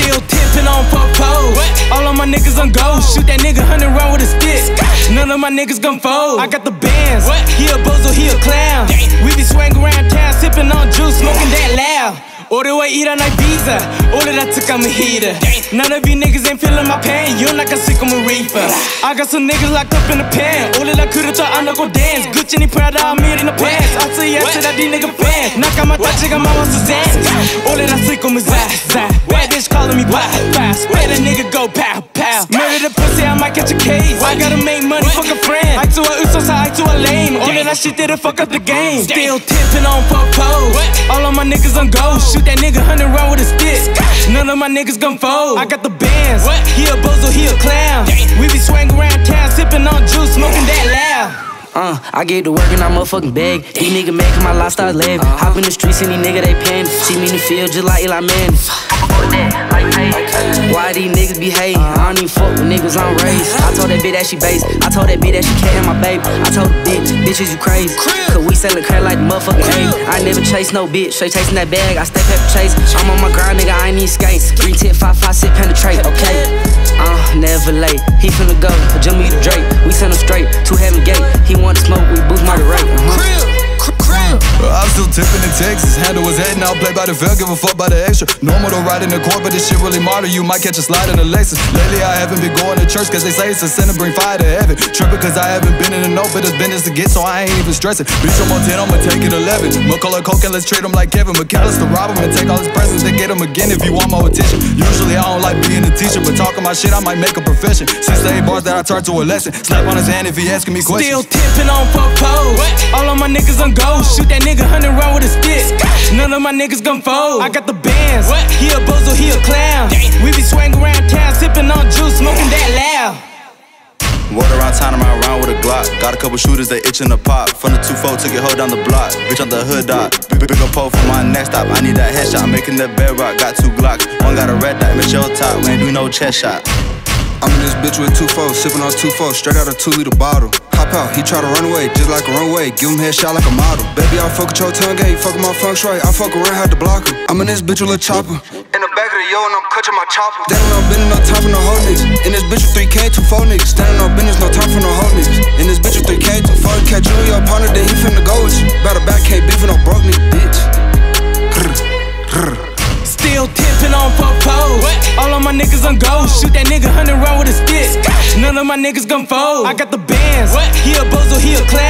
Still tipping on popo. All of my niggas on go. Oh. Shoot that nigga hundred round with a stick. None of my niggas gon' fold. I got the bands. He a bozo, he a clown. We be swinging around town, sipping on juice, smoking that loud. Order I eat on Ibiza. Order that took I'm a heater. None of you niggas ain't feeling my pain. You're like a sicko, sick on a reaper. I got some niggas locked up in the pen. All that I could have thought I know go dance. Gucci ni Prada, I'm in the pants. I say yes to that these nigga fans. Knock out my touch, I got my one Suzanne. All that I sick on is that me why? Let a nigga go pow pow. Murder the pussy, I might catch a case. I gotta make money, fuck a friend. I to a usos, I to a lame. All of that shit didn't fuck up the game. Still tipping on purpose. All of my niggas on go. Shoot that nigga hundred round with a stick. None of my niggas gon' fold. I got the bands. He a bozo, he a clown. We be swangin' around town, sipping on juice, smoking that uh, I get to work and I motherfucking beg. These niggas cause my lifestyle live. Hop in the streets and these niggas they paying. See me in the field just like Eli Manning. Why these niggas be hating? I don't even fuck with niggas I'm raised. I told that bitch that she base. I told that bitch that she can't have my baby. I told the bitch, bitches you crazy. Cause we sellin' crack like the motherfucking A. I never chase no bitch. Straight chasing that bag. I step pepper chase. I'm on my grind, nigga. I ain't need skate. Three tip, five, five, six, penetrate. Okay. Never late. He finna go. Jimmy Drake. We send him straight to heaven gate. He want to smoke, we boost my rate. Uh-huh. I'm still tipping in Texas. Handle was head now, play by the fair, give a fuck by the extra. Normal to ride in the court, but this shit really matter. You might catch a slide in the Lexus. Lately, I haven't been going to church, cause they say it's a sin to bring fire to heaven. Tripping, cause I haven't the but it's business to get, so I ain't even stressing. Bitch, I'm on 10, I'ma take it 11. McCullough Coke, and let's treat him like Kevin McAllister. Rob him and take all his presents, then get him again if you want my attention. Usually, I don't like being a teacher, but talking my shit, I might make a profession. Six to eight bars that I turn to a lesson. Slap on his hand if he asking me questions. Still tipping on four purpose. All of my niggas on go. Oh. Shoot that nigga hundred round with a stick. None of my niggas gon' fold. I got the bands. He a bozo, he a clown. We be swinging around town, sipping on juice, smoking that loud. Walk around town, I'm around with a Glock. Got a couple shooters, they itching to pop. From the 2-4, took it hold down the block. Bitch on the hood dot. Big, big up pole for my next stop. I need that headshot, I'm making that bedrock. Got two Glocks. One got a red dot, your top. We ain't do no chest shot. I'm in this bitch with two foes, sipping on two foes, straight out a two liter bottle. Hop out, he try to run away, just like a runway. Give him headshot like a model. Baby, I fuck with your tongue gay, fuck with my funk shui. I fuck around, had to block him. I'm in this bitch with a chopper. In the back of the yo, and I'm clutching my chopper. Standing on business, no time for no whole niggas. In this bitch with 3K, two four niggas. Standing on business, no time for no whole niggas. In this bitch with 3K, two four catch you your partner, then he finna go with you. Better back, can't beef no broke nigga, bitch. Still tipping on purpose. All of my niggas on go. Oh. Shoot that nigga hundred round with a stick. None of my niggas gon' fold. I got the bands. He a bozo, he a clown.